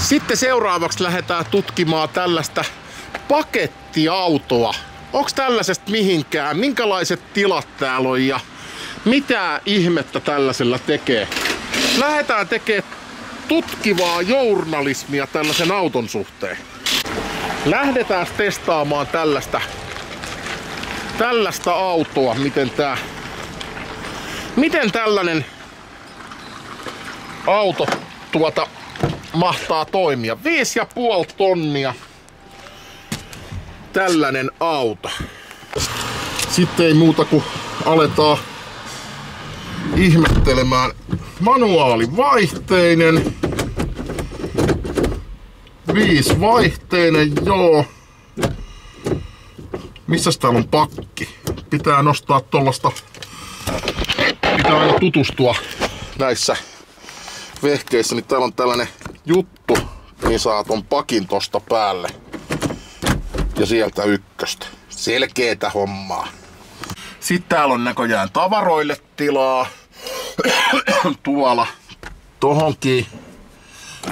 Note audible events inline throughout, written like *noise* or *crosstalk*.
Sitten seuraavaksi lähdetään tutkimaan tällaista pakettiautoa. Onko tällaisesta mihinkään? Minkälaiset tilat täällä on ja mitä ihmettä tällaisella tekee? Lähdetään tekemään tutkivaa journalismia tällaisen auton suhteen. Lähdetään testaamaan tällaista, tällaista autoa, miten tää, miten tällainen auto tuota mahtaa toimia. 5,5 tonnia tällainen auto. Sitten ei muuta kuin aletaan ihmettelemään. Manuaalivaihteinen. Viisi vaihteinen, joo. Missä täällä on pakki? Pitää nostaa tollasta. Pitää aina tutustua näissä vehkeissä, niin täällä on tällainen juttu, niin saa ton pakin tosta päälle. Ja sieltä ykköstä. Selkeetä hommaa. Sitten täällä on näköjään tavaroille tilaa. *clears throat* Tuolla tohonkin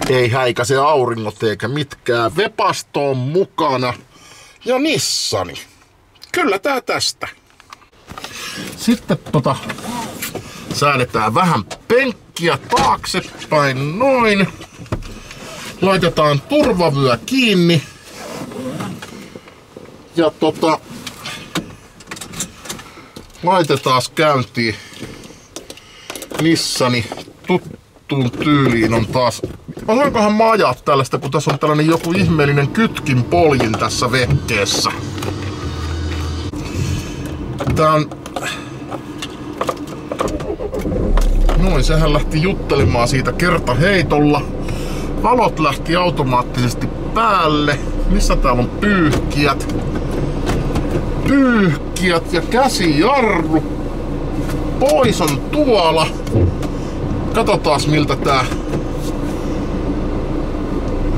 ei häikäse auringot eikä mitkään. Vepasto on mukana. Ja Nissani. Kyllä tää tästä. Sitten tota, säädetään vähän penkkiä taaksepäin noin. Laitetaan turvavyö kiinni. Ja tota, laitetaan käyntiin. Nissani tuttuun tyyliin on taas... Osaankohan mä ajaa tällaista, kun tässä on tällainen joku ihmeellinen kytkin poljin tässä vehkeessä. Tää on... Noin, sehän lähti juttelemaan siitä kertaheitolla. Valot lähti automaattisesti päälle. Missä täällä on pyyhkijät? Pyyhkijät ja käsijarru. Pois on tuolla. Katsotaan miltä tää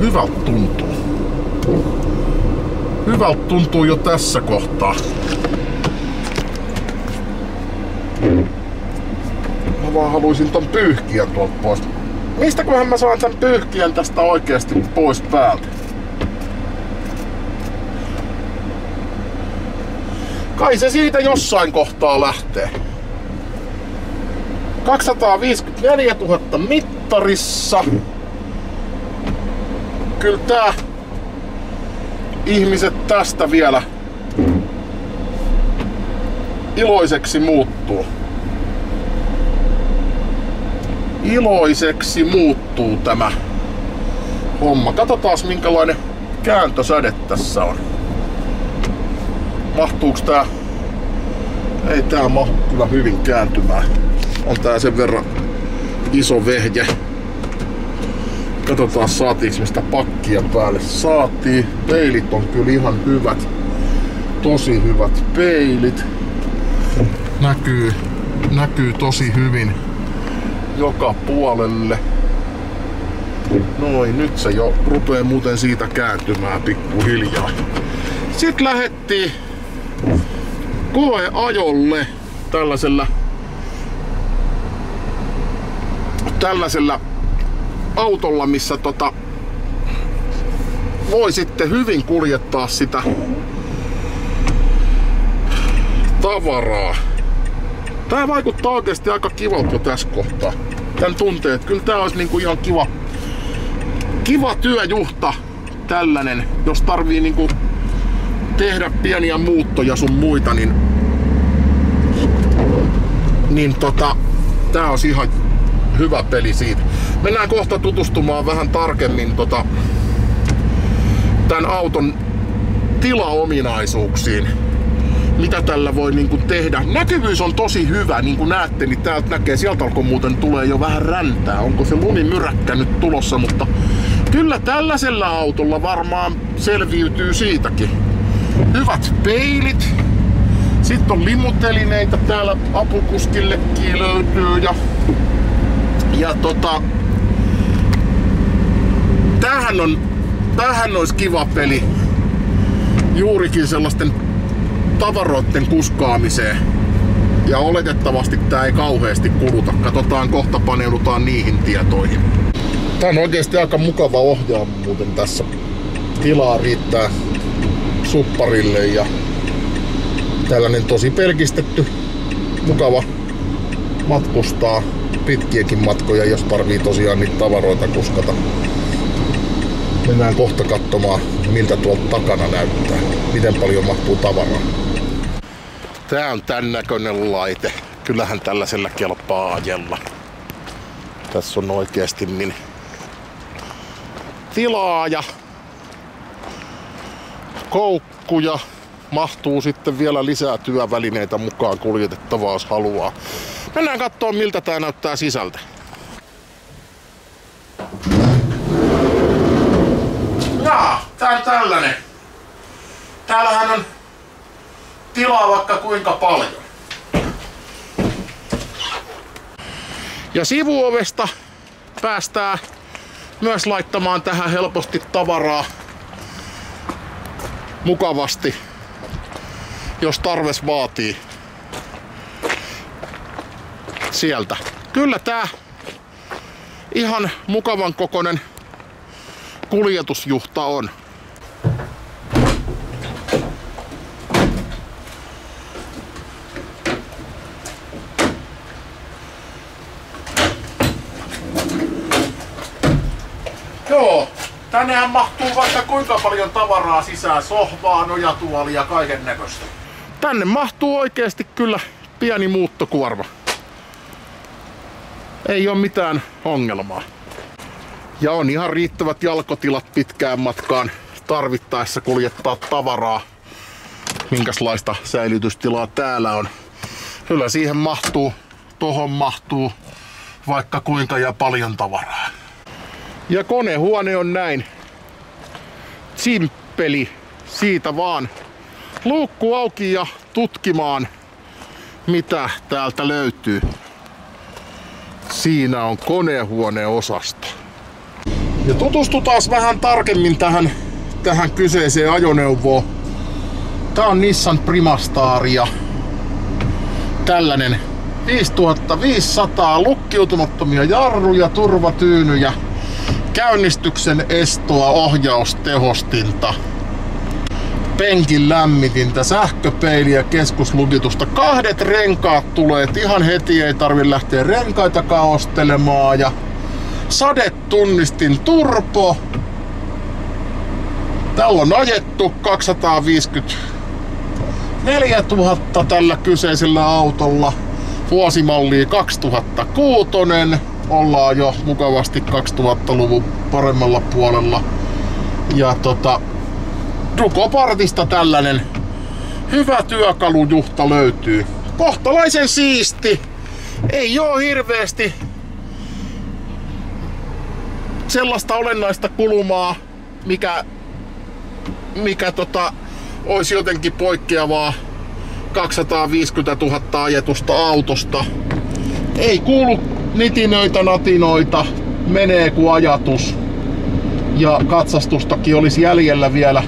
hyvältä tuntuu. Hyvältä tuntuu jo tässä kohtaa. Mä vaan haluaisin ton pyyhkijän tuolta pois. Mistäköhän mä saan tän pyyhkijän tästä oikeasti pois päältä? Kai se siitä jossain kohtaa lähtee. 254 000 mittarissa. Kyllä tää ihmiset tästä vielä iloiseksi muuttuu. Iloiseksi muuttuu tämä homma. Katsotaan minkälainen kääntösäde tässä on. Mahtuuks tää? Ei tää mahtu kyllä hyvin kääntymään. On tää sen verran iso vehje. Katsotaan saatiinko mistä pakkia päälle. Saatiin. Peilit on kyllä ihan hyvät. Tosi hyvät peilit. Näkyy, näkyy tosi hyvin joka puolelle. Noin, nyt se jo rupeaa muuten siitä kääntymään pikkuhiljaa. Sitten lähettiin koeajolle tällaisella tällaisella autolla, missä tota, voi sitten hyvin kuljettaa sitä tavaraa. Tää vaikuttaa oikeasti aika kivalta tässä kohtaa. Tän tuntee, että kyllä tää olisi niinku ihan kiva, kiva työjuhta tällainen, jos tarvii niinku tehdä pieniä muuttoja sun muita, niin, niin tota, tää on ihan hyvä peli siitä. Mennään kohta tutustumaan vähän tarkemmin tota, tämän auton tilaominaisuuksiin. Mitä tällä voi niin kuin tehdä. Näkyvyys on tosi hyvä, niin kuin näette, niin täältä näkee, sieltä alkoi muuten tulee jo vähän räntää. Onko se lumimyräkkä nyt tulossa, mutta kyllä tällaisella autolla varmaan selviytyy siitäkin. Hyvät peilit. Sitten on limutelineitä täällä apukuskillekin löytyy ja ja tota, tämähän on, tämähän olisi kiva peli juurikin sellaisten tavaroiden kuskaamiseen. Ja oletettavasti tää ei kauheasti kuluta. Katsotaan kohta paneudutaan niihin tietoihin. Tää on oikeasti aika mukava ohjaa muuten tässä. Tilaa riittää supparille ja tällainen tosi pelkistetty, mukava matkustaa pitkiäkin matkoja, jos tarvii tosiaan niitä tavaroita kuskata. Mennään kohta katsomaan, miltä tuolta takana näyttää. Miten paljon mahtuu tavaraa. Tää on tän näköinen laite. Kyllähän tällaisella kelpaa ajella. Tässä on oikeasti niin tilaa ja koukkuja. Mahtuu sitten vielä lisää työvälineitä mukaan kuljetettavaa, jos haluaa. Mennään katsomaan miltä tää näyttää sisältä. Jaa, tää on tällainen. Täällähän on tilaa vaikka kuinka paljon. Ja sivuovesta päästään myös laittamaan tähän helposti tavaraa mukavasti, jos tarves vaatii sieltä. Kyllä tää ihan mukavan kokonen kuljetusjuhta on. Joo, tännehän mahtuu vaikka kuinka paljon tavaraa sisään, sohvaa, nojatuolia ja kaiken näköistä. Tänne mahtuu oikeasti kyllä pieni muuttokuorma. Ei ole mitään ongelmaa. Ja on ihan riittävät jalkotilat pitkään matkaan tarvittaessa kuljettaa tavaraa. Minkälaista säilytystilaa täällä on. Kyllä siihen mahtuu, tohon mahtuu vaikka kuinka ja paljon tavaraa. Ja konehuone on näin simppeli. Siitä vaan luukku auki ja tutkimaan mitä täältä löytyy. Siinä on konehuoneosasto. Ja tutustutaan vähän tarkemmin tähän, tähän kyseiseen ajoneuvoon. Tää on Nissan Primastar ja tällainen 5500 lukkiutumattomia jarruja, turvatyynyjä, käynnistyksen estoa, ohjaustehostinta, penkin lämmitintä, sähköpeiliä, keskuslukitusta. Kahdet renkaat tulee, ihan heti ei tarvi lähteä renkaita kaostelemaan ja sadetunnistin turpo. Täällä on ajettu 254 000 tällä kyseisellä autolla. Vuosimalli 2006. Ollaan jo mukavasti 2000-luvun paremmalla puolella. Ja tota, Dukopartista tällainen hyvä työkalujuhta löytyy. Kohtalaisen siisti. Ei oo hirveästi sellaista olennaista kulumaa, mikä, mikä tota, olisi jotenkin poikkeavaa 250 000 ajetusta autosta. Ei kuulu nitinöitä, natinoita, menee kuin ajatus. Ja katsastustakin olisi jäljellä vielä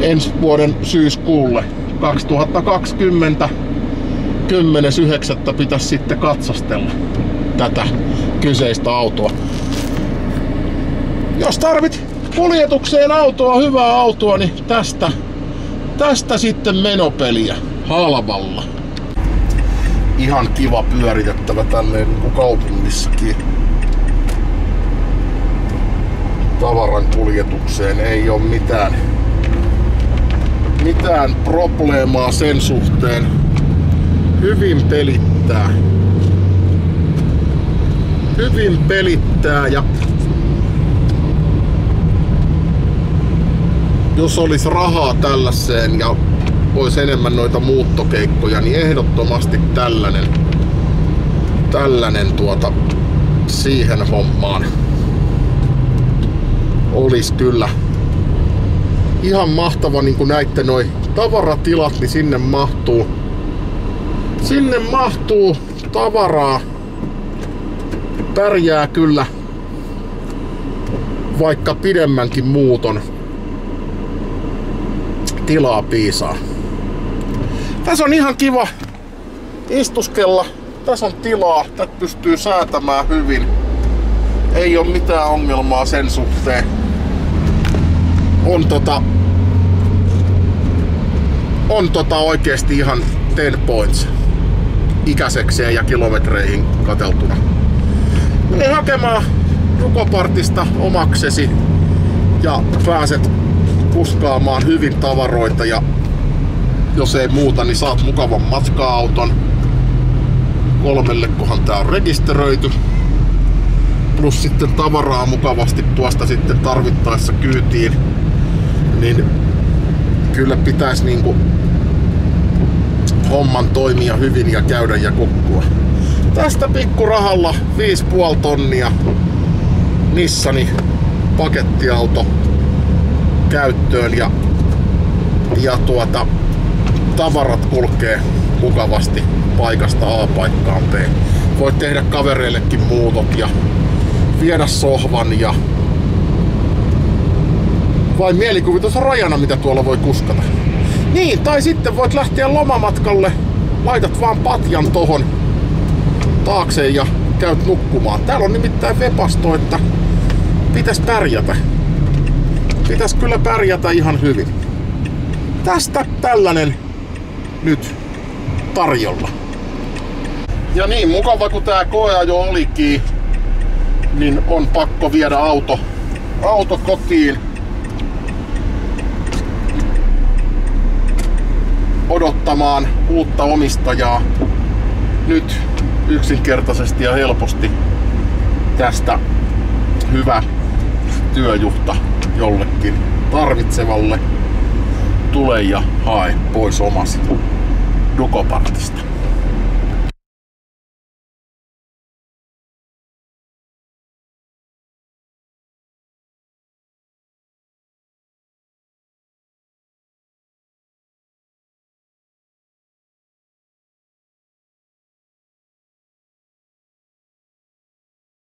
ensi vuoden syyskuulle 2020 10.9. pitäisi sitten katsastella tätä kyseistä autoa. Jos tarvit kuljetukseen autoa, hyvää autoa, niin tästä, tästä sitten menopeliä halvalla. Ihan kiva pyöritettävä tälleen niin kaupungissakin. Tavaran kuljetukseen ei ole mitään mitään probleemaa sen suhteen. Hyvin pelittää. Hyvin pelittää ja jos olisi rahaa tällaiseen ja olisi enemmän noita muuttokeikkoja, niin ehdottomasti tällainen, tällainen tuota, siihen hommaan olisi kyllä ihan mahtava niin kuin näitte noi tavaratilat, niin sinne mahtuu sinne mahtuu tavaraa. Pärjää kyllä vaikka pidemmänkin muuton. Tilaa piisaa. Tässä on ihan kiva istuskella. Tässä on tilaa. Tätä pystyy säätämään hyvin. ei ole mitään ongelmaa sen suhteen. On tota, on tota oikeesti ihan 10 points ikäisekseen ja kilometreihin kateltuna. Mene hakemaan Rukopartista omaksesi ja pääset kuskaamaan hyvin tavaroita ja jos ei muuta, niin saat mukavan matka-auton. Kolmelle kohan tää on rekisteröity. Plus sitten tavaraa mukavasti tuosta sitten tarvittaessa kyytiin. Niin kyllä pitäisi niinku homman toimia hyvin ja käydä ja kukkua. Tästä pikkurahalla 5,5 tonnia Nissani pakettiauto käyttöön ja, ja tuota, tavarat kulkee mukavasti paikasta A paikkaan B. Voit tehdä kavereillekin muutot ja viedä sohvan ja vai mielikuvitus on rajana, mitä tuolla voi kuskata. Niin, tai sitten voit lähteä lomamatkalle, laitat vaan patjan tohon taakse ja käyt nukkumaan. Täällä on nimittäin vepasto, että pitäis pärjätä. Pitäis kyllä pärjätä ihan hyvin. Tästä tällainen nyt tarjolla. Ja niin mukava kuin tää koeajo olikin, niin on pakko viedä auto, auto kotiin. odottamaan uutta omistajaa. Nyt yksinkertaisesti ja helposti tästä hyvä työjuhta jollekin tarvitsevalle. Tule ja hae pois omasi Dukopartista.